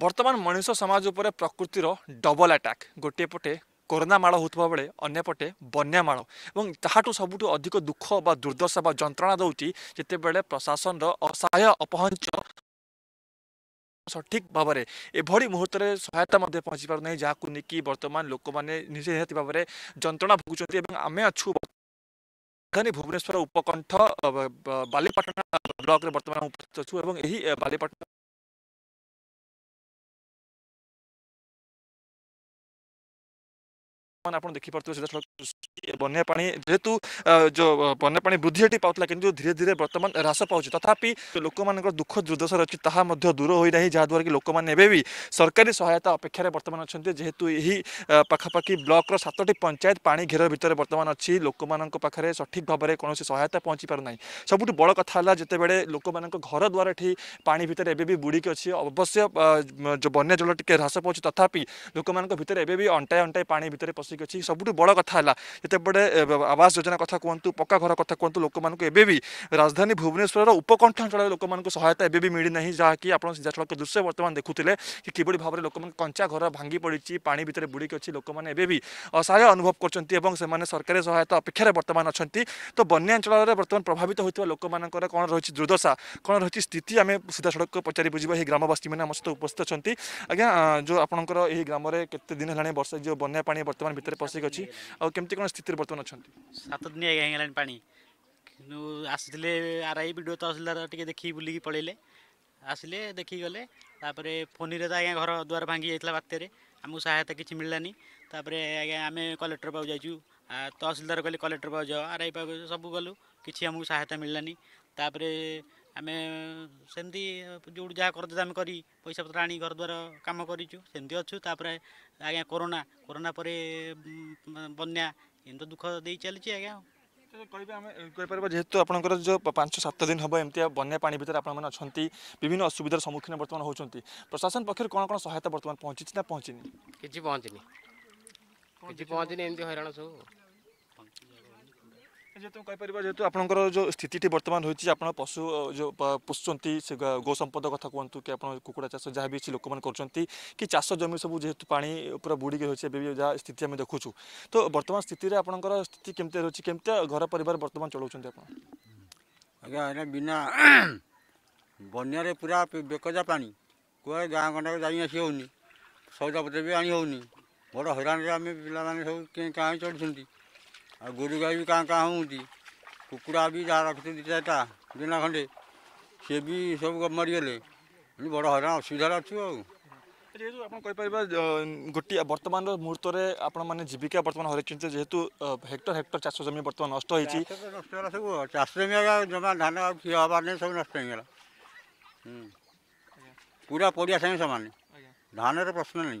ବର୍ତ୍ତମାନ ମଣିଷ ସମାଜ ଉପରେ ପ୍ରକୃତିର ଡବଲ୍ ଆଟାକ୍ ଗୋଟିଏ ପଟେ କରୋନା ମାଳ ହେଉଥିବା ବେଳେ ଅନ୍ୟପଟେ ବନ୍ୟାମାଳ ଏବଂ ତାହାଠୁ ସବୁଠୁ ଅଧିକ ଦୁଃଖ ବା ଦୁର୍ଦ୍ଦଶା ବା ଯନ୍ତ୍ରଣା ଦେଉଛି ଯେତେବେଳେ ପ୍ରଶାସନର ଅସହାୟ ଅପହଞ୍ଚ ସଠିକ୍ ଭାବରେ ଏଭଳି ମୁହୂର୍ତ୍ତରେ ସହାୟତା ମଧ୍ୟ ପହଞ୍ଚି ପାରୁନାହିଁ ଯାହାକୁ ନେଇକି ବର୍ତ୍ତମାନ ଲୋକମାନେ ନିଜେ ନିହାତି ଭାବରେ ଯନ୍ତ୍ରଣା ଭୋଗୁଛନ୍ତି ଏବଂ ଆମେ ଅଛୁ ରାଜଧାନୀ ଭୁବନେଶ୍ୱର ଉପକଣ୍ଠ ବାଲିପାଟଣା ବ୍ଲକରେ ବର୍ତ୍ତମାନ ଉପସ୍ଥିତ ଅଛୁ ଏବଂ ଏହି ବାଲିପାଟଣା बर्तमान आप देखी पार्थे सीधा बन्यापा जेहतु जो बन्यापा वृद्धि सेठी पाता कि धीरे धीरे बर्तमान ह्रास पाँच तथापि लोक दुख दुर्दशा रही ताद दूर होना जहाद्वर कि लोक मैंने सरकारी सहायता अपेक्षा बर्तमान अच्छा जेहेतु यही पखापाखी ब्लक्र सतट पंचायत पा घेर भितर बर्तमान अच्छी लोक माखे सठिक भाव में कौन सहायता पहुँची पारना सब बड़ कथा जिते बड़े लोक मर द्वार पा भितर एवं बुड़ी अच्छे अवश्य जो बन्या जल टे ह्रास पाँच तथापि लोक मितर एवं अंटाए अंटाए पा भितर पशि ଠିକ୍ ଅଛି ସବୁଠୁ ବଡ଼ କଥା ହେଲା ଯେତେବେଳେ ଆବାସ ଯୋଜନା କଥା କୁହନ୍ତୁ ପକ୍କା ଘର କଥା କୁହନ୍ତୁ ଲୋକମାନଙ୍କୁ ଏବେ ବି ରାଜଧାନୀ ଭୁବନେଶ୍ୱରର ଉପକଣ୍ଠାଞ୍ଚଳରେ ଲୋକମାନଙ୍କୁ ସହାୟତା ଏବେ ବି ମିଳିନାହିଁ ଯାହାକି ଆପଣ ସିଧାସଳଖ ଦୃଶ୍ୟ ବର୍ତ୍ତମାନ ଦେଖୁଥିଲେ କି କିଭଳି ଭାବରେ ଲୋକମାନେ କଞ୍ଚା ଘର ଭାଙ୍ଗି ପଡ଼ିଛି ପାଣି ଭିତରେ ବୁଡ଼ିକି ଅଛି ଲୋକମାନେ ଏବେ ବି ଅସହାୟ ଅନୁଭବ କରୁଛନ୍ତି ଏବଂ ସେମାନେ ସରକାରୀ ସହାୟତା ଅପେକ୍ଷାରେ ବର୍ତ୍ତମାନ ଅଛନ୍ତି ତ ବନ୍ୟାଞ୍ଚଳରେ ବର୍ତ୍ତମାନ ପ୍ରଭାବିତ ହୋଇଥିବା ଲୋକମାନଙ୍କର କ'ଣ ରହିଛି ଦୁର୍ଦ୍ଦଶା କ'ଣ ରହିଛି ସ୍ଥିତି ଆମେ ସିଧାସଳଖ ପଚାରି ବୁଝିବା ଏହି ଗ୍ରାମବାସୀମାନେ ଆମ ସହିତ ଉପସ୍ଥିତ ଅଛନ୍ତି ଆଜ୍ଞା ଯେଉଁ ଆପଣଙ୍କର ଏହି ଗ୍ରାମରେ କେତେ ଦିନ ହେଲାଣି ବର୍ଷା ଯେଉଁ ବନ୍ୟା ପାଣି ବର୍ତ୍ତମାନ ভিতরে পশিক অছি আর কেমতি কোন স্থিতির বর্তমান অছন্তি সাত দিন আগে হেঙ্গলানি পানি কিন্তু আসলে আরআই ভিডিও তহসিলদার টিকে দেখি বুলিকি পড়াইলে আসলে দেখি গলে তাপরে ফোনিরে তো আজ্ঞা ঘর দুয়ার ভাঙ্গি যাই বাত্যারে ଆମକୁ ସହାୟତା କିଛି ମିଳିଲାନି ତାପରେ ଆଜ୍ଞା ଆମେ କଲେକ୍ଟର ପାଖକୁ ଯାଇଛୁ ତହସିଲଦାର କହିଲେ କଲେକ୍ଟର ପାଖକୁ ଯାଅ ଆର୍ ଆଇ ପାଖକୁ ସବୁ ଗଲୁ କିଛି ଆମକୁ ସହାୟତା ମିଳିଲାନି ତାପରେ ଆମେ ସେମିତି ଯେଉଁଠୁ ଯାହା କରଜ ଆମେ କରି ପଇସା ପତ୍ର ଆଣି ଘରଦ୍ୱାର କାମ କରିଛୁ ସେମିତି ଅଛୁ ତାପରେ ଆଜ୍ଞା କରୋନା କରୋନା ପରେ ବନ୍ୟା ଏମିତି ଦୁଃଖ ଦେଇ ଚାଲିଛି ଆଜ୍ଞା କହିବେ ଆମେ କହିପାରିବା ଯେହେତୁ ଆପଣଙ୍କର ଯେଉଁ ପାଞ୍ଚ ସାତ ଦିନ ହେବ ଏମିତିଆ ବନ୍ୟା ପାଣି ଭିତରେ ଆପଣମାନେ ଅଛନ୍ତି ବିଭିନ୍ନ ଅସୁବିଧାର ସମ୍ମୁଖୀନ ବର୍ତ୍ତମାନ ହେଉଛନ୍ତି ପ୍ରଶାସନ ପକ୍ଷରୁ କ'ଣ କ'ଣ ସହାୟତା ବର୍ତ୍ତମାନ ପହଞ୍ଚିଛି ନା ପହଞ୍ଚିନି କିଛି ପହଞ୍ଚିନି କିଛି ପହଞ୍ଚିନି ଏମିତି ହଇରାଣ ସବୁ যেহেতু কইপারিবা যেহেতু আপনার যে স্থিতিটি বর্তমান রয়েছে আপনার পশু যে পোষুচ্ছেন সে গো সম্পদ কথা কুহতু কি আপনার কুকুড়া চাষ যা বি লোক করছেন কি চাষ জমি সব যেহেতু পা পুরা বুড়িকি রয়েছে এবে যা স্থিতি আমি দেখুছু তো বর্তমান স্থিতিরে আপনার স্থিতি কেমতি রয়েছে কেমতি ঘর পরিবার বর্তমান চলাউছেন আপনার আজ্ঞা এটা বিনা বন্যার পুরা বেকজা পা কুয়াড়ে গাঁ গণ্ডাকে যাই আসি হোনি সৌদাপত্র বি আনি হোনি বড় হইরাণে আমি পিলামানে সব কাঁ চলুছেন और गोरू गाय भी कहाँ कहाँ होती कुकड़ा भी जहाँ रखते रहता बिना खंडे से भी सब मरीगले बड़ हराण असुविधार अच्छु आ যেহেতু আপনার কইপারিবা গোটিয়ে বর্তমান মুহূর্তরে আপনার মানে জীবিকা বর্তমান হরাইছেন যেহেতু হেক্টর হেক্টর চাষ জমি বর্তমান নষ্ট হয়েছি নষ্ট হল সব চাষ জমি জমা ধান ঠিয়া হবার নেই সব নষ্ট হয়ে গেল পুরা পড়িয়া সাথে সমান ধানের প্রশ্ন নেই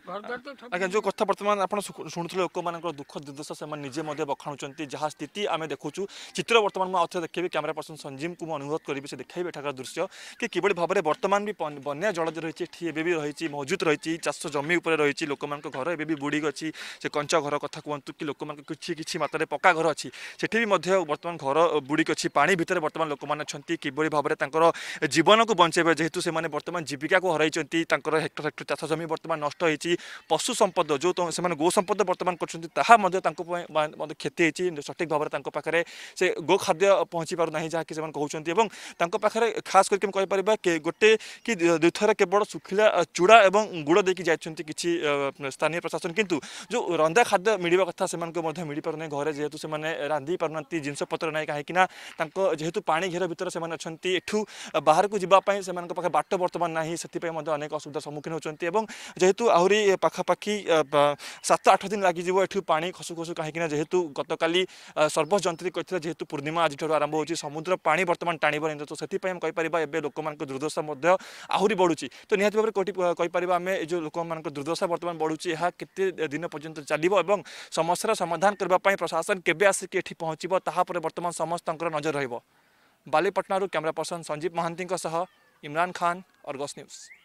ଆଜ୍ଞା ଯେଉଁ କଥା ବର୍ତ୍ତମାନ ଆପଣ ଶୁଣୁଥିଲେ ଲୋକମାନଙ୍କର ଦୁଃଖ ଦୁର୍ଦ୍ଦଶା ସେମାନେ ନିଜେ ମଧ୍ୟ ବଖାଣୁଛନ୍ତି ଯାହା ସ୍ଥିତି ଆମେ ଦେଖୁଛୁ ଚିତ୍ର ବର୍ତ୍ତମାନ ମୁଁ ଅର୍ଥ ଦେଖେଇବି କ୍ୟାମେରା ପର୍ସନ ସଞ୍ଜୀବଙ୍କୁ ମୁଁ ଅନୁରୋଧ କରିବି ସେ ଦେଖାଇବେ ଏଠାକାର ଦୃଶ୍ୟ କି କିଭଳି ଭାବରେ ବର୍ତ୍ତମାନ ବି ବନ୍ୟା ଜଳ ରହିଛି ଏଠି ଏବେ ବି ରହିଛି ମହଜୁଦ ରହିଛି ଚାଷ ଜମି ଉପରେ ରହିଛି ଲୋକମାନଙ୍କ ଘର ଏବେ ବି ବୁଡ଼ିକି ଅଛି ସେ କଞ୍ଚା ଘର କଥା କୁହନ୍ତୁ କି ଲୋକମାନଙ୍କ କିଛି କିଛି ମାତ୍ରାରେ ପକ୍କା ଘର ଅଛି ସେଠି ବି ମଧ୍ୟ ବର୍ତ୍ତମାନ ଘର ବୁଡ଼ିକି ଅଛି ପାଣି ଭିତରେ ବର୍ତ୍ତମାନ ଲୋକମାନେ ଅଛନ୍ତି କିଭଳି ଭାବରେ ତାଙ୍କର ଜୀବନକୁ ବଞ୍ଚାଇବେ ଯେହେତୁ ସେମାନେ ବର୍ତ୍ତମାନ ଜୀବିକାକୁ ହରାଇଛନ୍ତି ତାଙ୍କର ହେକ୍ଟର ହେକ୍ଟର ଚାଷ ଜମି ବର୍ତ୍ତମାନ ନଷ୍ଟ ହୋଇଛି पशु संपद जो से गो संपद बर्तमान करें क्षति होती सठिक भाव पाखे से गो खाद्य पहुँची पारना जहाँ कि खास करके कहपर कि गोटे कि दुथर केवल शुखिला चूड़ा और गुड़ देखिए जाती कि स्थानीय प्रशासन कितु जो रंधा खाद्य मिलवा कथ से मिल पार नहीं घर जेहतु से रांधि पार ना जिनपत ना कहीं जेहतु पा घेर भर से बाहर को जीपाई बाट बर्तमान ना से अनेक असुविधा सम्मुखीन होती जेहतु आहरी ପାଖାପାଖି ସାତ ଆଠ ଦିନ ଲାଗିଯିବ ଏଠୁ ପାଣି ଖସୁ ଖସୁ କାହିଁକିନା ଯେହେତୁ ଗତକାଲି ସର୍ବଯନ୍ତ୍ରୀ କହିଥିଲେ ଯେହେତୁ ପୂର୍ଣ୍ଣିମା ଆଜିଠାରୁ ଆରମ୍ଭ ହେଉଛି ସମୁଦ୍ର ପାଣି ବର୍ତ୍ତମାନ ଟାଣିବନି ତ ସେଥିପାଇଁ ଆମେ କହିପାରିବା ଏବେ ଲୋକମାନଙ୍କ ଦୁର୍ଦ୍ଦଶା ମଧ୍ୟ ଆହୁରି ବଢ଼ୁଛି ତ ନିହାତି ଭାବରେ କହିପାରିବା ଆମେ ଏ ଯେଉଁ ଲୋକମାନଙ୍କ ଦୁର୍ଦ୍ଦଶା ବର୍ତ୍ତମାନ ବଢ଼ୁଛି ଏହା କେତେ ଦିନ ପର୍ଯ୍ୟନ୍ତ ଚାଲିବ ଏବଂ ସମସ୍ୟାର ସମାଧାନ କରିବା ପାଇଁ ପ୍ରଶାସନ କେବେ ଆସିକି ଏଠି ପହଞ୍ଚିବ ତାହା ଉପରେ ବର୍ତ୍ତମାନ ସମସ୍ତଙ୍କର ନଜର ରହିବ ବାଲିପାଟଣାରୁ କ୍ୟାମେରା ପର୍ସନ ସଞ୍ଜୀବ ମହାନ୍ତିଙ୍କ ସହ ଇମ୍ରାନ ଖାନ୍ ଅର୍ଗସ୍ ନ୍ୟୁଜ୍